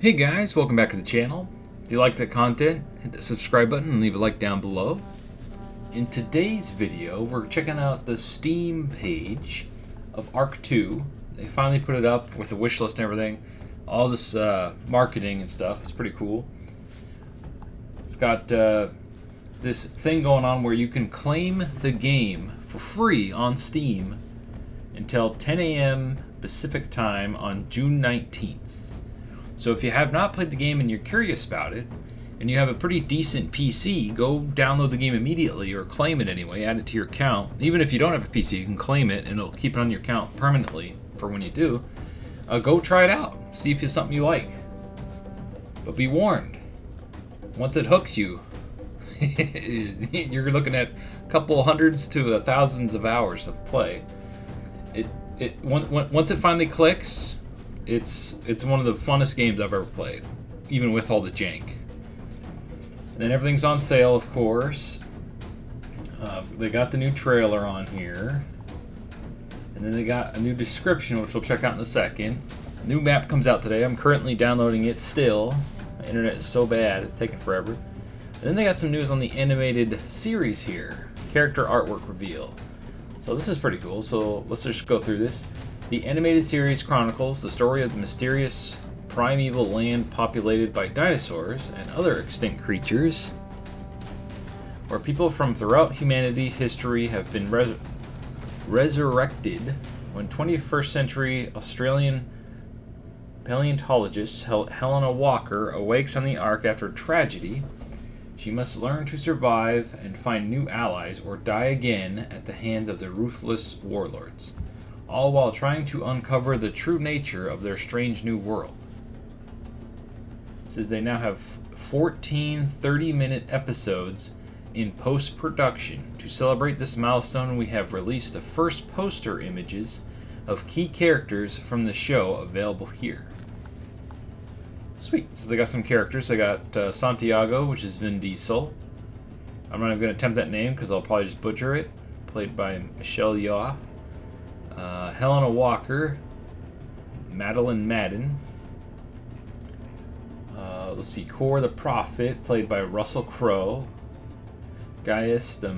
Hey guys, welcome back to the channel. If you like the content, hit the subscribe button and leave a like down below. In today's video, we're checking out the Steam page of Ark 2. They finally put it up with a wish list and everything. All this uh, marketing and stuff. It's pretty cool. It's got uh, this thing going on where you can claim the game for free on Steam until 10 a.m. Pacific time on June 19th. So if you have not played the game and you're curious about it, and you have a pretty decent PC, go download the game immediately or claim it anyway, add it to your account. Even if you don't have a PC, you can claim it and it'll keep it on your account permanently for when you do. Uh, go try it out, see if it's something you like. But be warned, once it hooks you, you're looking at a couple hundreds to thousands of hours of play. It, it once it finally clicks, it's it's one of the funnest games I've ever played, even with all the jank. And then everything's on sale, of course. Uh, they got the new trailer on here. And then they got a new description, which we'll check out in a second. New map comes out today. I'm currently downloading it still. My internet is so bad, it's taking forever. And then they got some news on the animated series here. Character artwork reveal. So this is pretty cool. So let's just go through this. The animated series chronicles the story of the mysterious primeval land populated by dinosaurs and other extinct creatures, where people from throughout humanity history have been res resurrected when 21st century Australian paleontologist Helena Walker awakes on the Ark after tragedy. She must learn to survive and find new allies or die again at the hands of the ruthless warlords all while trying to uncover the true nature of their strange new world. It says they now have 14 30 minute episodes in post production. To celebrate this milestone, we have released the first poster images of key characters from the show available here. Sweet. So they got some characters. They got uh, Santiago, which is Vin Diesel. I'm not even going to attempt that name because I'll probably just butcher it. Played by Michelle Yeoh. Uh, Helena Walker, Madeline Madden. Uh, let's see, Kor the Prophet, played by Russell Crowe. Gaius the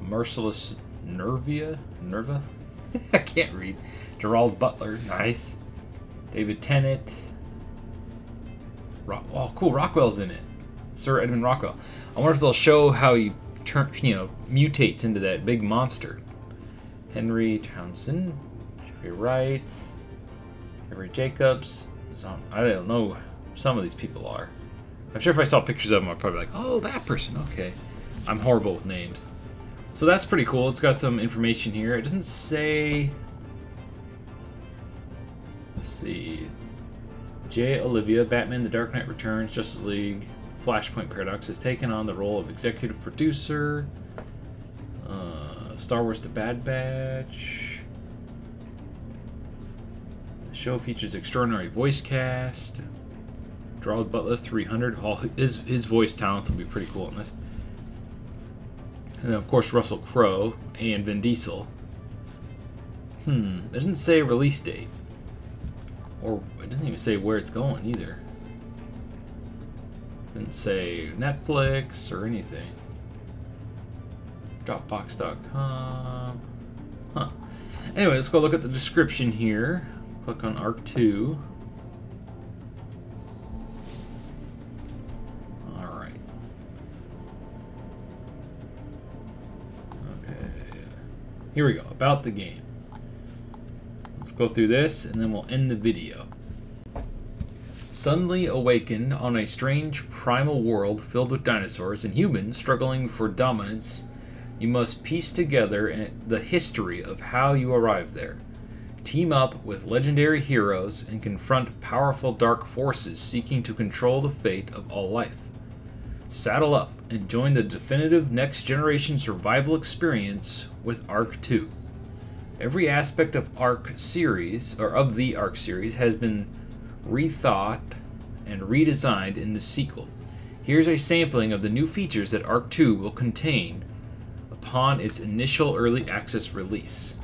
Merciless Nervia? Nerva? I can't read. Gerard Butler, nice. David Tennant. Rock oh, cool, Rockwell's in it. Sir Edmund Rockwell. I wonder if they'll show how he turns, you know, mutates into that big monster. Henry Townsend, Jeffrey Wright, Henry Jacobs. I don't know some of these people are. I'm sure if I saw pictures of them, I'd probably be like, oh, that person, okay. I'm horrible with names. So that's pretty cool. It's got some information here. It doesn't say... Let's see. Jay Oliva, Batman The Dark Knight Returns, Justice League, Flashpoint Paradox, has taken on the role of executive producer. Star Wars The Bad Batch. The show features extraordinary voice cast. Gerard Butler 300. All his, his voice talents will be pretty cool in this. And then, of course, Russell Crowe and Vin Diesel. Hmm, it doesn't say release date. Or it doesn't even say where it's going either. It didn't say Netflix or anything. Dropbox.com. Huh. Anyway, let's go look at the description here. Click on ARK 2. Alright. Okay. Here we go. About the game. Let's go through this and then we'll end the video. Suddenly awakened on a strange primal world filled with dinosaurs and humans struggling for dominance you must piece together the history of how you arrived there. Team up with legendary heroes and confront powerful dark forces seeking to control the fate of all life. Saddle up and join the definitive next generation survival experience with Ark 2. Every aspect of Ark series or of the Ark series has been rethought and redesigned in the sequel. Here's a sampling of the new features that Ark 2 will contain upon its initial early access release.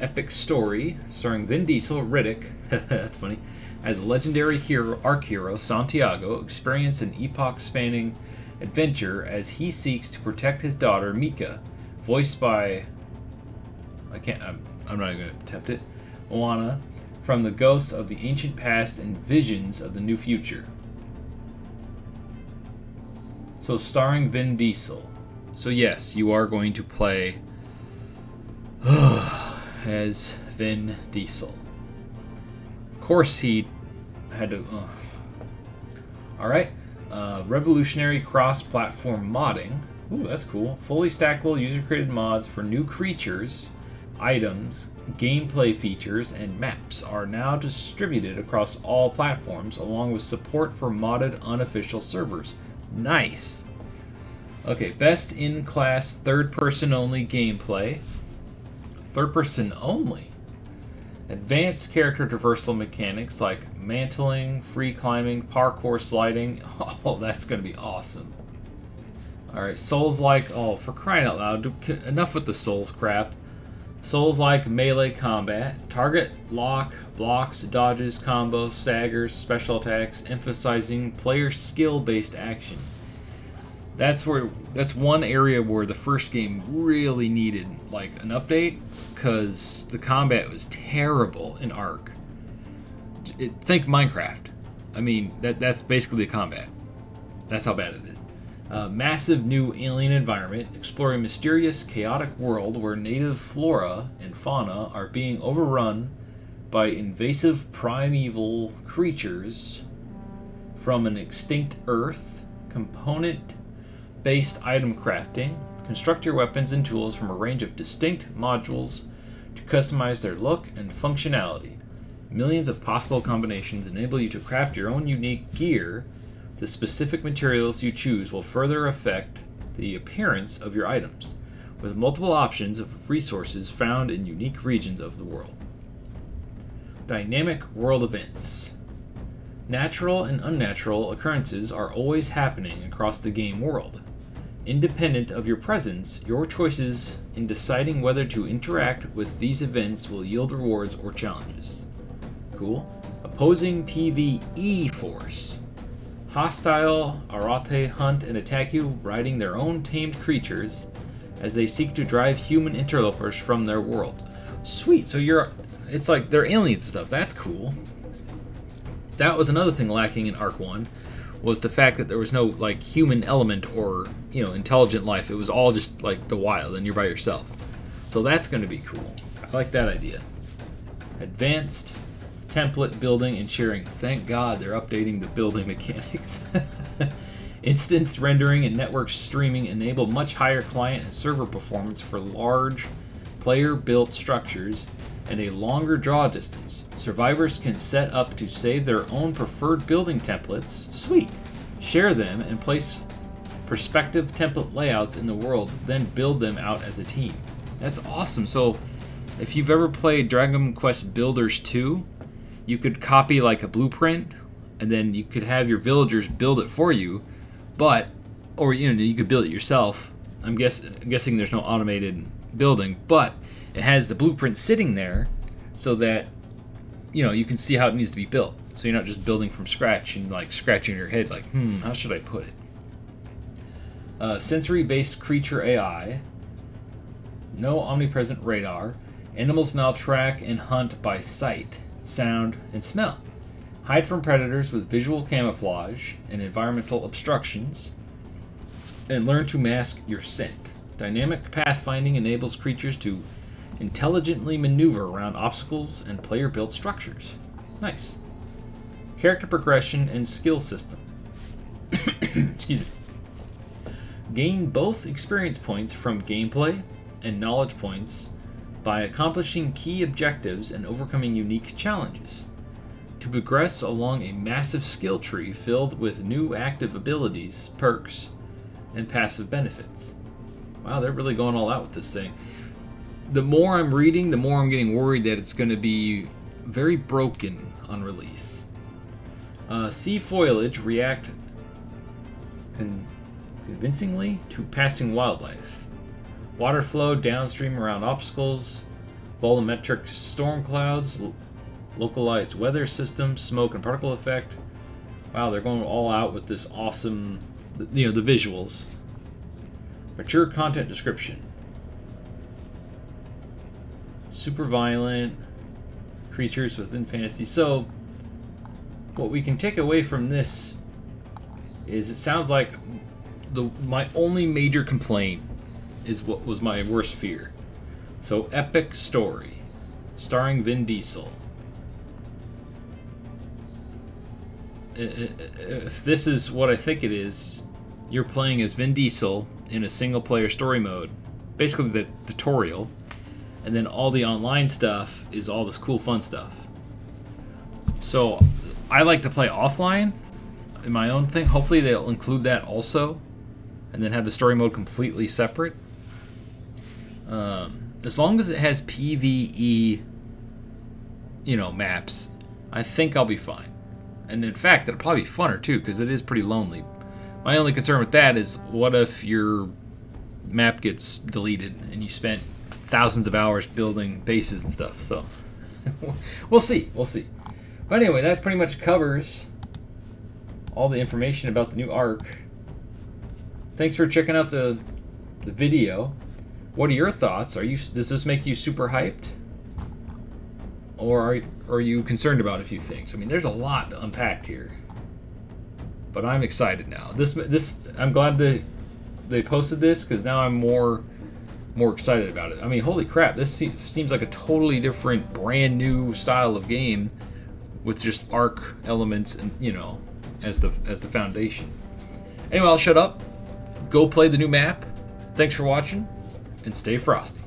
Epic Story, starring Vin Diesel, Riddick, that's funny, As a legendary hero, Ark hero Santiago experiences an epoch spanning adventure as he seeks to protect his daughter Meeka, voiced by. I can't. I'm, I'm not even going to attempt it. Moana, from the ghosts of the ancient past and visions of the new future. So, starring Vin Diesel. So, yes, you are going to play as Vin Diesel. Of course, he had to. Uh. Alright. Uh, revolutionary cross platform modding. Ooh, that's cool. Fully stackable user created mods for new creatures, items, gameplay features, and maps are now distributed across all platforms, along with support for modded unofficial servers. Nice! Okay, best in class third person only gameplay. Third person only? Advanced character traversal mechanics like mantling, free climbing, parkour sliding. Oh, that's going to be awesome. Alright, Souls like. Oh, for crying out loud. Enough with the Souls crap. Souls like melee combat. Target, lock, blocks, dodges, combos, staggers, special attacks, emphasizing player skill based action. That's where that's one area where the first game really needed like an update because the combat was terrible in Ark. It, think Minecraft. I mean that that's basically the combat. That's how bad it is. A massive new alien environment, exploring a mysterious, chaotic world where native flora and fauna are being overrun by invasive primeval creatures from an extinct Earth. Component based item crafting. Construct your weapons and tools from a range of distinct modules to customize their look and functionality. Millions of possible combinations enable you to craft your own unique gear the specific materials you choose will further affect the appearance of your items, with multiple options of resources found in unique regions of the world. Dynamic world events. Natural and unnatural occurrences are always happening across the game world. Independent of your presence, your choices in deciding whether to interact with these events will yield rewards or challenges. Cool. Opposing PvE force. Hostile Arate hunt and attack you, riding their own tamed creatures as they seek to drive human interlopers from their world. Sweet, so you're. It's like they're alien stuff. That's cool. That was another thing lacking in Ark 1 was the fact that there was no like human element or you know intelligent life. It was all just like the wild, and you're by yourself. So that's going to be cool. I like that idea. Advanced template building and sharing. Thank God they're updating the building mechanics. Instance rendering and network streaming enable much higher client and server performance for large player built structures and a longer draw distance. Survivors can set up to save their own preferred building templates. Sweet. Share them and place perspective template layouts in the world, then build them out as a team. That's awesome. So, if you've ever played Dragon Quest Builders 2, you could copy like a blueprint and then you could have your villagers build it for you but or you know you could build it yourself i'm guess I'm guessing there's no automated building but it has the blueprint sitting there so that you know you can see how it needs to be built so you're not just building from scratch and like scratching your head like hmm how should i put it uh, sensory based creature ai no omnipresent radar animals now track and hunt by sight sound, and smell. Hide from predators with visual camouflage and environmental obstructions, and learn to mask your scent. Dynamic pathfinding enables creatures to intelligently maneuver around obstacles and player built structures. Nice. Character progression and skill system. Excuse me. Gain both experience points from gameplay and knowledge points by accomplishing key objectives and overcoming unique challenges. To progress along a massive skill tree filled with new active abilities, perks, and passive benefits. Wow, they're really going all out with this thing. The more I'm reading, the more I'm getting worried that it's going to be very broken on release. Uh, sea foliage react con- convincingly to passing wildlife. Water flow downstream around obstacles, volumetric storm clouds localized weather system, smoke and particle effect. Wow, they're going all out with this awesome, you know, the visuals. Mature content description. Super violent creatures within fantasy. So, what we can take away from this is it sounds like the my only major complaint is what was my worst fear. So, epic story, starring Vin Diesel. If this is what I think it is, you're playing as Vin Diesel in a single player story mode, basically the tutorial, and then all the online stuff is all this cool fun stuff. So I like to play offline in my own thing. Hopefully they'll include that also, and then have the story mode completely separate. Um, as long as it has PVE, you know, maps, I think I'll be fine. And in fact, it'll probably be funner too, because it is pretty lonely. My only concern with that is, what if your map gets deleted and you spent thousands of hours building bases and stuff? So we'll see. We'll see. But anyway, that pretty much covers all the information about the new Ark. Thanks for checking out the the video. What are your thoughts? Are you does this make you super hyped? Or are, are you concerned about a few things? I mean, there's a lot to unpacked here. But I'm excited now. This this I'm glad that they posted this because now I'm more more excited about it. I mean, holy crap! This seems like a totally different, brand new style of game with just Ark elements and you know as the as the foundation. Anyway, I'll shut up. Go play the new map. Thanks for watching, and stay frosty.